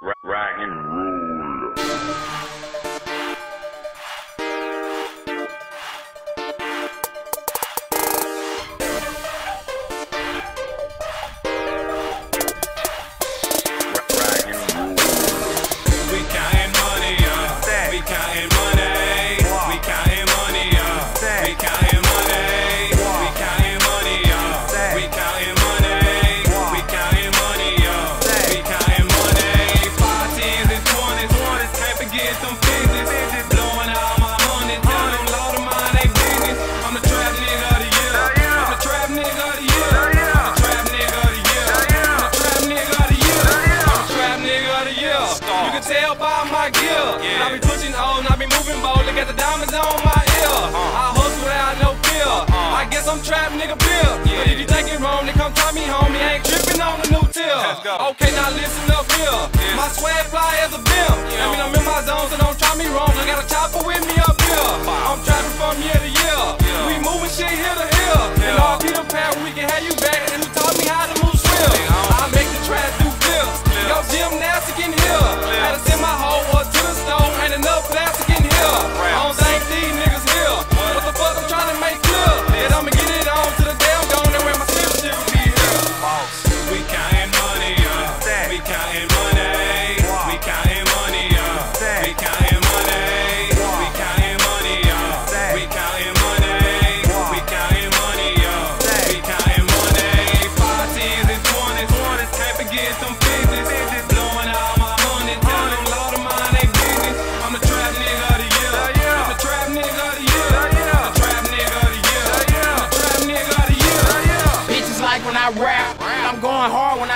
rock tell by my gear. I be pushing on, I be moving bold. Look at the diamonds on my ear. Uh-huh. I hustle without no fear. Uh-huh. I guess I'm trapped, nigga bill. But if you think it wrong, then come try me home. You ain't tripping on the new tier. Okay, now listen up here. My swag fly as a bill. I mean, I'm in my zone, so don't try me wrong. I got a chopper with me up here. I'm trapping from year to year. We moving shit here to here. And I'll all Peter Pan, we can have you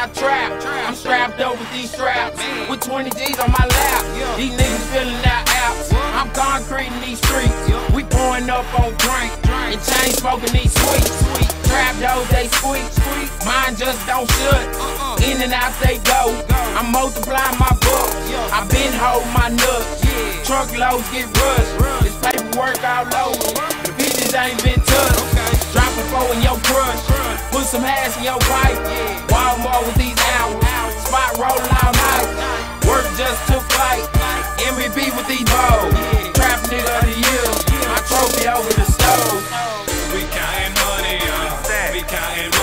I trap. I'm strapped up with these straps. With 20 G's on my lap. These niggas filling out apps. I'm concreting these streets. We pouring up on drink. And chain smoking these sweets. Trap those they squeak. Mine just don't shut. In and out they go. I'm multiplying my books. I been holding my nuts. Truckloads get rushed. This paperwork all over. The bitches ain't been touched. Drop a four in your crush. Put some ass in your pipe. Walmart with these hours. Spot rolling all night. Work just. MVP with these. Trap nigga of the year. My trophy over the stove. We counting money, uh. We counting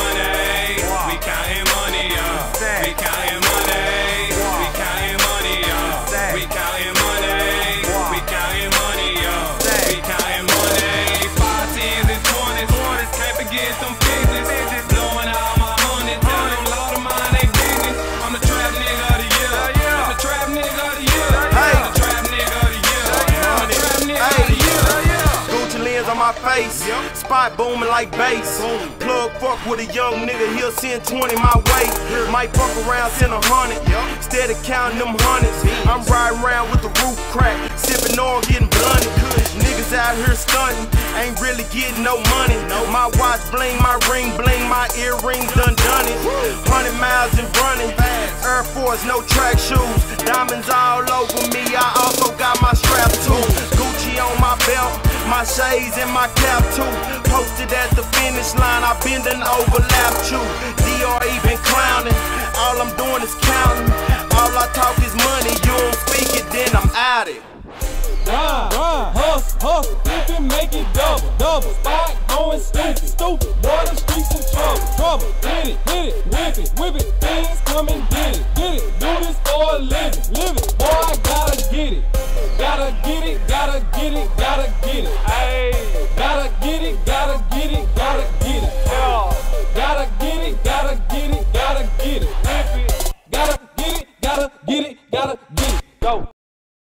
my face. Spot booming like bass. Plug fuck with a young nigga, he'll send 20 my way. Might fuck around, send a hundred. Instead of counting them hundreds, I'm riding around with the roof crack. Sipping on, getting blunted. Niggas out here stunting, ain't really getting no money. My watch bling, my ring bling, my earrings done done it. Hundred miles and running. Air Force, no track shoes. Diamonds all over me, I also got my strap too. Gucci on my belt, my shades and my cap too. Posted at the finish line, I bend and overlap you. DR even clowning, all I'm doing is counting. All I talk is money, you don't speak it, then I'm out it. Grind, grind, hustle, hustle, flip it, make it double, double. Spot it, gotta get it.